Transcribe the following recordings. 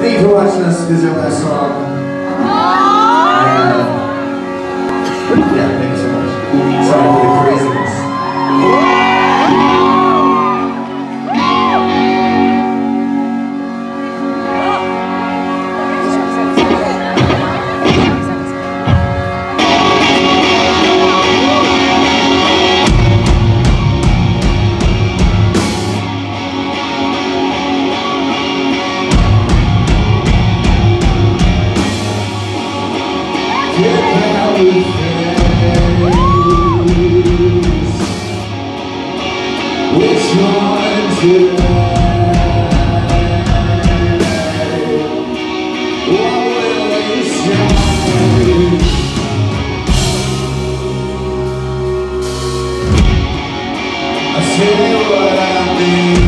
Thank you for watching us visit that song. I say what I mean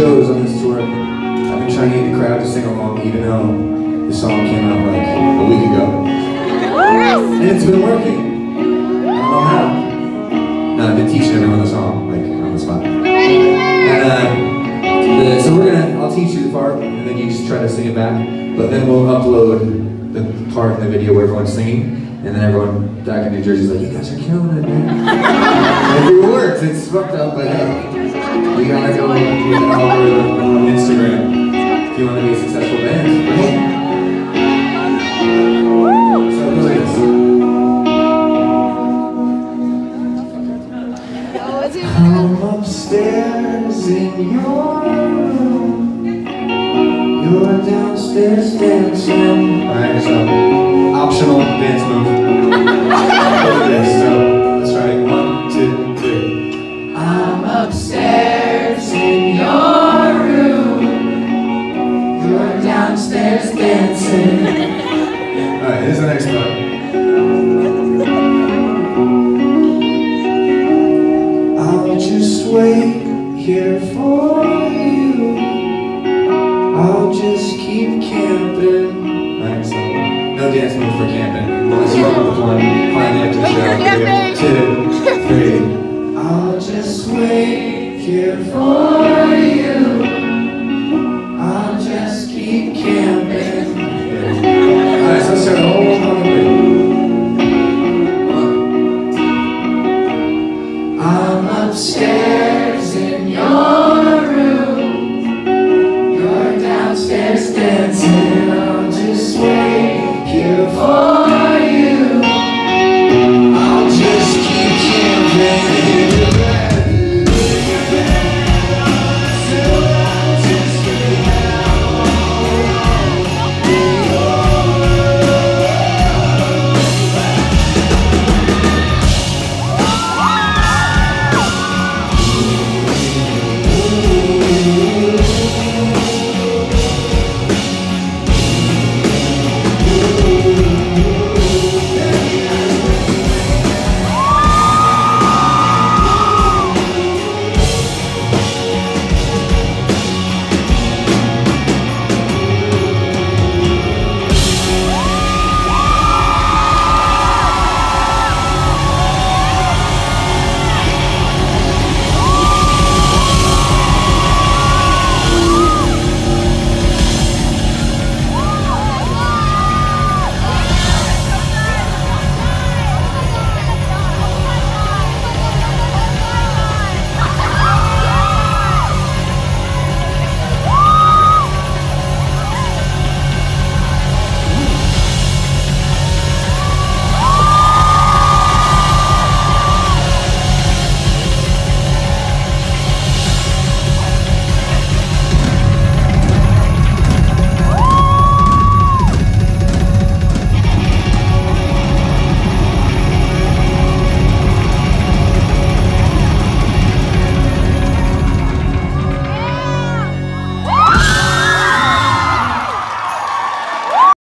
shows on this tour, I've been trying to get the crowd to sing along, even though the song came out like a week ago. And it's been working. I don't know how. No, I've been teaching everyone the song, like on the spot. And uh, the, so we're gonna, I'll teach you the part, and then you just try to sing it back. But then we'll upload the part in the video where everyone's singing, and then everyone back in New Jersey's like, you guys are killing it, man. It works, it's fucked up, but hey, we gotta go with the algorithm on Instagram if you want to be a successful band. But hey. So it goes like this. I'm upstairs in your room. You're downstairs dancing. Alright, so optional dance move. Alright, here's the next part. I'll just wait here for you. I'll just keep camping No dance move for camping. Let's roll with one. Finally after the show. Three, two, three. I'll just wait here for you. I'll just keep camping. Alright,